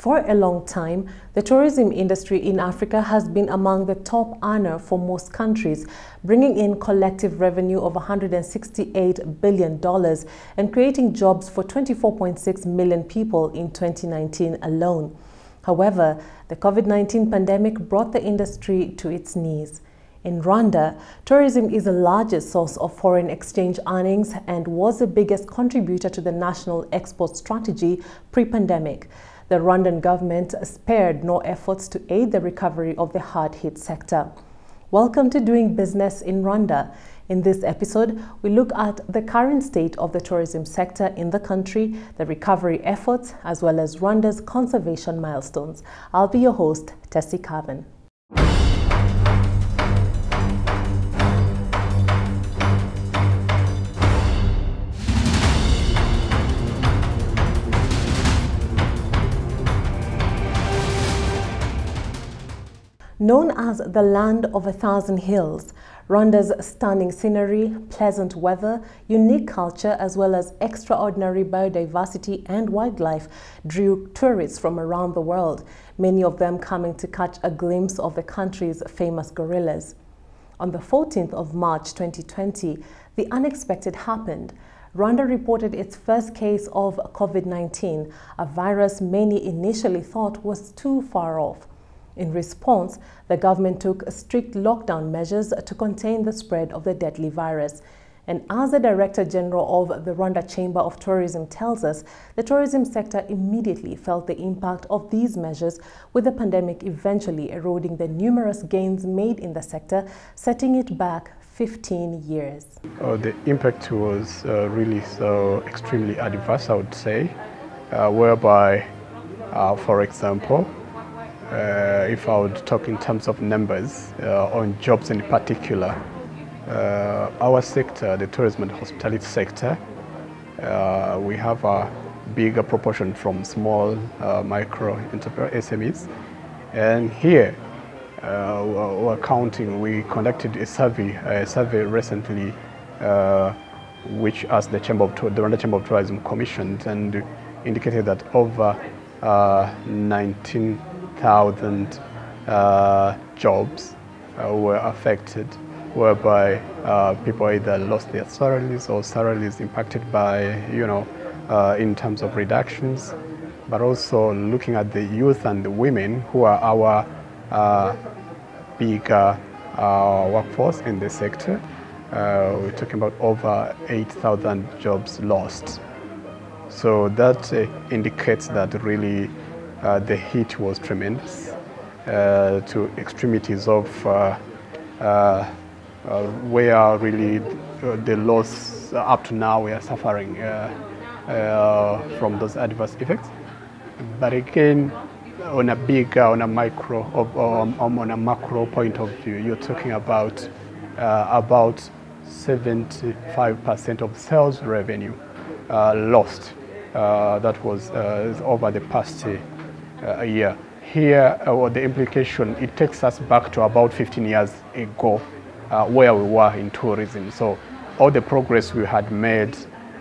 For a long time, the tourism industry in Africa has been among the top earner for most countries, bringing in collective revenue of $168 billion and creating jobs for 24.6 million people in 2019 alone. However, the COVID-19 pandemic brought the industry to its knees. In Rwanda, tourism is the largest source of foreign exchange earnings and was the biggest contributor to the national export strategy pre-pandemic. The Rwandan government spared no efforts to aid the recovery of the hard-hit sector. Welcome to Doing Business in Rwanda. In this episode, we look at the current state of the tourism sector in the country, the recovery efforts, as well as Rwanda's conservation milestones. I'll be your host, Tessie Carvin. Known as the land of a thousand hills, Rwanda's stunning scenery, pleasant weather, unique culture, as well as extraordinary biodiversity and wildlife drew tourists from around the world, many of them coming to catch a glimpse of the country's famous gorillas. On the 14th of March 2020, the unexpected happened. Rwanda reported its first case of COVID-19, a virus many initially thought was too far off. In response, the government took strict lockdown measures to contain the spread of the deadly virus. And as the Director General of the Rwanda Chamber of Tourism tells us, the tourism sector immediately felt the impact of these measures, with the pandemic eventually eroding the numerous gains made in the sector, setting it back 15 years. Oh, the impact was uh, really so extremely adverse, I would say, uh, whereby, uh, for example, uh, if I would talk in terms of numbers uh, on jobs in particular, uh, our sector, the tourism and hospitality sector, we have a bigger proportion from small micro enterprise SMEs. And here, uh, we're counting, we conducted a survey, a survey recently, uh, which as the Chamber of the Rwanda Chamber of Tourism commissioned and indicated that over uh, 19 thousand uh, jobs uh, were affected, whereby uh, people either lost their salaries or salaries impacted by, you know, uh, in terms of reductions, but also looking at the youth and the women who are our uh, bigger uh, workforce in the sector. we're talking about over 8,000 jobs lost. So that indicates that really uh, the heat was tremendous uh, to extremities of uh, where really the loss up to now we are suffering from those adverse effects. But again, on a big, on a micro, um, um, on a macro point of view, you're talking about uh, about 75% of sales revenue uh, lost. Uh, that was over the past a year. Here, uh, the implication, it takes us back to about 15 years ago uh, where we were in tourism. So all the progress we had made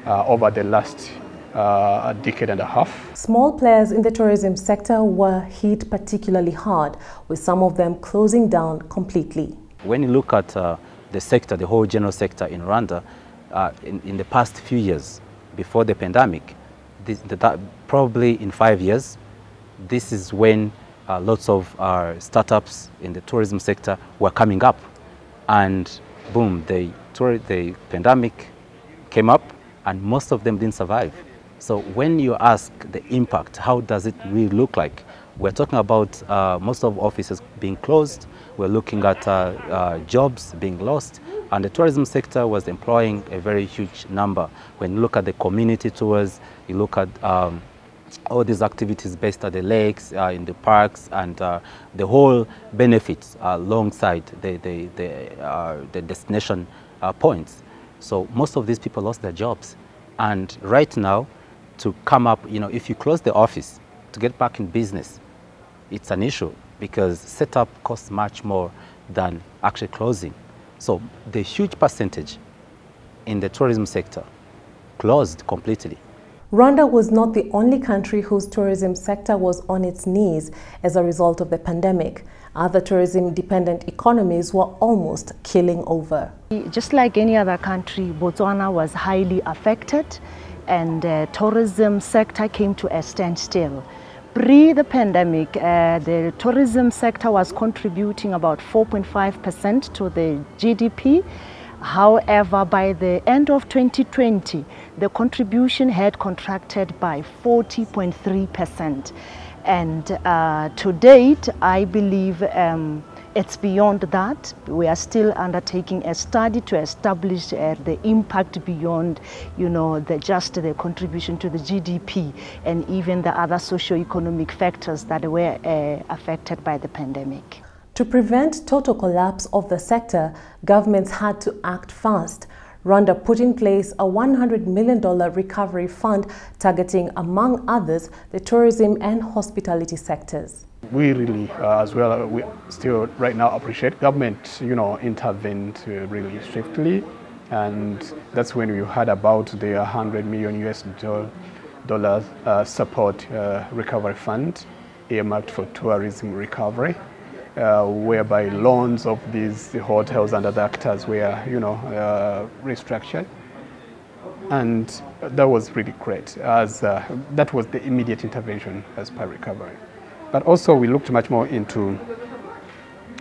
uh, over the last uh, decade and a half. Small players in the tourism sector were hit particularly hard, with some of them closing down completely. When you look at uh, the sector, the whole general sector in Rwanda, uh, in, in, the past few years, before the pandemic, this, the, probably in five years, this is when uh, lots of our startups in the tourism sector were coming up. And boom, the, the pandemic came up and most of them didn't survive. So when you ask the impact, how does it really look like? We're talking about uh, most of offices being closed. We're looking at uh, uh, jobs being lost. And the tourism sector was employing a very huge number. When you look at the community tours, you look at um, all these activities based at the lakes, uh, in the parks, and uh, the whole benefits alongside the, the, the, uh, the destination uh, points. So most of these people lost their jobs. And right now, to come up, you know, if you close the office, to get back in business, it's an issue because setup costs much more than actually closing. So the huge percentage in the tourism sector closed completely. Rwanda was not the only country whose tourism sector was on its knees as a result of the pandemic. Other tourism dependent economies were almost killing over. Just like any other country, Botswana was highly affected and the tourism sector came to a standstill. Pre the pandemic, uh, the tourism sector was contributing about 4.5% to the GDP. However, by the end of 2020, the contribution had contracted by 40.3%. And uh, to date, I believe um, it's beyond that. We are still undertaking a study to establish uh, the impact beyond, you know, the, just the contribution to the GDP and even the other socio-economic factors that were uh, affected by the pandemic. To prevent total collapse of the sector, governments had to act fast. Rwanda put in place a $100 million recovery fund targeting, among others, the tourism and hospitality sectors. We really, uh, as well, uh, we still right now appreciate government, you know, intervened really swiftly. And that's when we heard about the 100 million US dollar uh, support uh, recovery fund earmarked for tourism recovery uh, whereby loans of these hotels and other actors were, you know, uh, restructured. And that was really great, as uh, that was the immediate intervention as per recovery. But also we looked much more into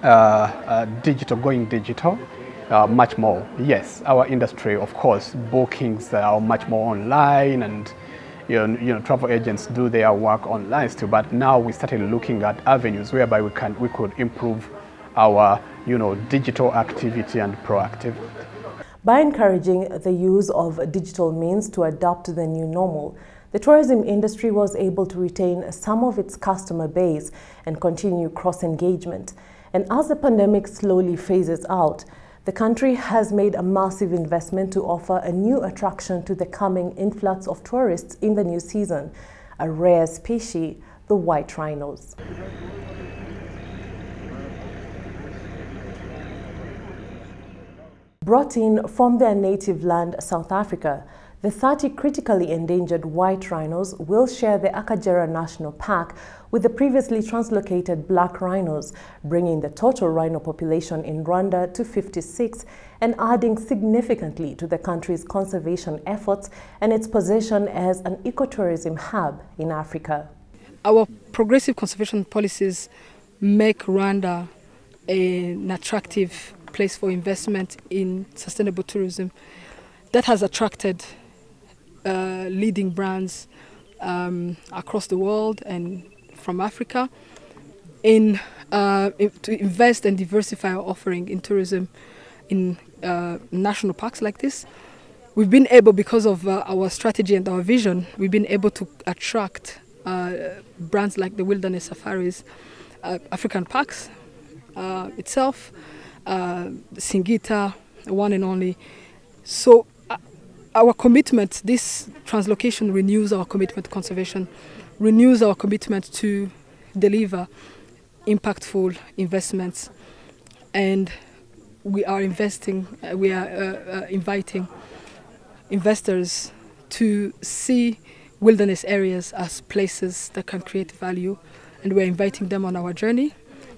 uh, uh, digital, going digital, uh, much more. Yes, our industry, of course, bookings are much more online and you know, you know, travel agents do their work online still, but now we started looking at avenues whereby we can we could improve our you know digital activity and proactivity. By encouraging the use of digital means to adapt to the new normal, the tourism industry was able to retain some of its customer base and continue cross engagement. And as the pandemic slowly phases out, the country has made a massive investment to offer a new attraction to the coming influx of tourists in the new season, a rare species, the white rhinos. Brought in from their native land, South Africa, the 30 critically endangered white rhinos will share the Akagera National Park with the previously translocated black rhinos, bringing the total rhino population in Rwanda to 56 and adding significantly to the country's conservation efforts and its position as an ecotourism hub in Africa. Our progressive conservation policies make Rwanda an attractive place for investment in sustainable tourism that has attracted uh, leading brands um, across the world and from Africa in, uh, to invest and diversify our offering in tourism in uh, national parks like this. We've been able, because of uh, our strategy and our vision, we've been able to attract uh, brands like the Wilderness Safaris, African Parks itself, Singita, one and only. So our commitment, this translocation renews our commitment to conservation, renews our commitment to deliver impactful investments, and we are investing, uh, we are uh, uh, inviting investors to see wilderness areas as places that can create value, and we're inviting them on our journey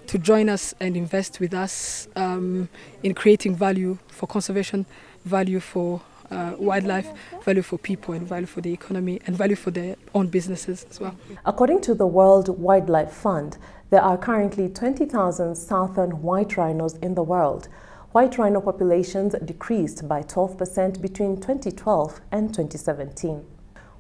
to join us and invest with us um, in creating value for conservation, value for uh, wildlife, value for people, and value for the economy, and value for their own businesses as well. According to the World Wildlife Fund, there are currently 20,000 southern white rhinos in the world. White rhino populations decreased by 12% between 2012 and 2017.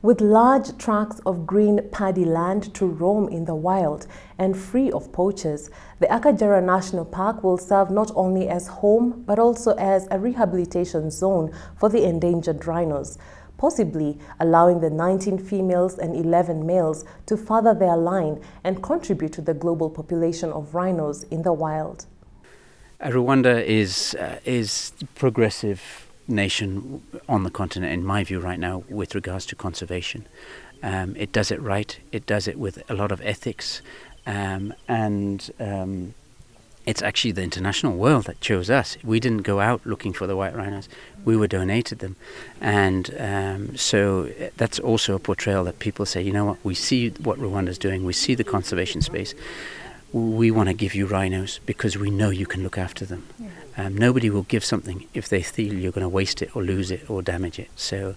With large tracts of green paddy land to roam in the wild and free of poachers, the Akagera National Park will serve not only as home but also as a rehabilitation zone for the endangered rhinos, possibly allowing the 19 females and 11 males to further their line and contribute to the global population of rhinos in the wild. Rwanda is, uh, is progressive nation on the continent, in my view, right now, with regards to conservation. Um, it does it right. It does it with a lot of ethics, um, and um, it's actually the international world that chose us. We didn't go out looking for the white rhinos. We were donated them. And um, so uh, that's also a portrayal that people say, you know what, we see what Rwanda's doing, we see the conservation space. We want to give you rhinos because we know you can look after them. Yeah. Um, nobody will give something if they feel you're going to waste it or lose it or damage it. So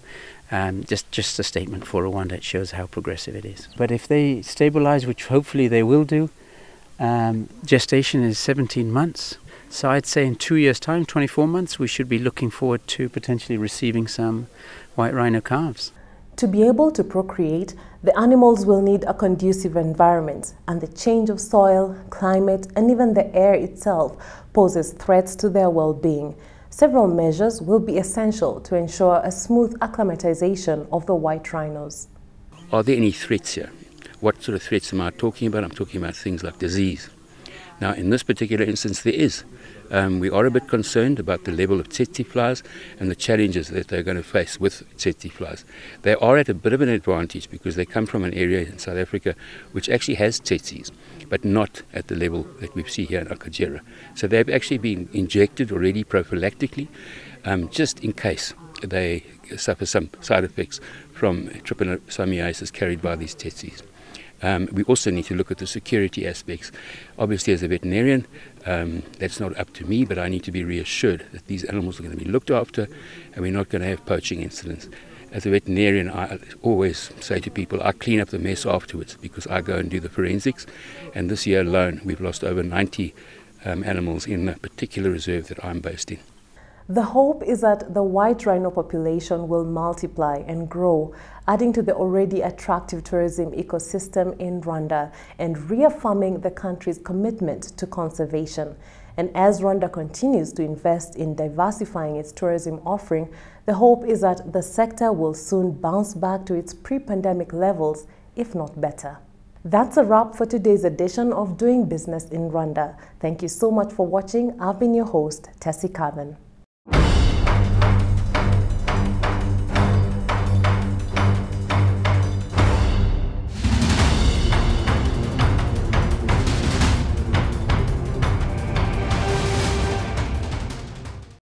um, just just a statement for Rwanda. It shows how progressive it is. But if they stabilize, which hopefully they will do, um, gestation is 17 months. So I'd say in two years' time, 24 months, we should be looking forward to potentially receiving some white rhino calves. To be able to procreate, the animals will need a conducive environment, and the change of soil, climate, and even the air itself poses threats to their well-being. Several measures will be essential to ensure a smooth acclimatization of the white rhinos. Are there any threats here? What sort of threats am I talking about? I'm talking about things like disease. Now, in this particular instance, there is. Um, we are a bit concerned about the level of tsetse flies and the challenges that they're going to face with tsetse flies. They are at a bit of an advantage because they come from an area in South Africa which actually has tsetses, but not at the level that we see here in Akagera. So they've actually been injected already prophylactically, um, just in case they suffer some side effects from trypanosomiasis carried by these tsetses. Um, we also need to look at the security aspects. Obviously, as a veterinarian, um, that's not up to me, but I need to be reassured that these animals are going to be looked after and we're not going to have poaching incidents. As a veterinarian, I always say to people, I clean up the mess afterwards because I go and do the forensics. And this year alone, we've lost over 90 um, animals in a particular reserve that I'm based in. The hope is that the white rhino population will multiply and grow, adding to the already attractive tourism ecosystem in Rwanda and reaffirming the country's commitment to conservation. And as Rwanda continues to invest in diversifying its tourism offering, the hope is that the sector will soon bounce back to its pre-pandemic levels, if not better. That's a wrap for today's edition of Doing Business in Rwanda. Thank you so much for watching. I've been your host, Tessie Carmen.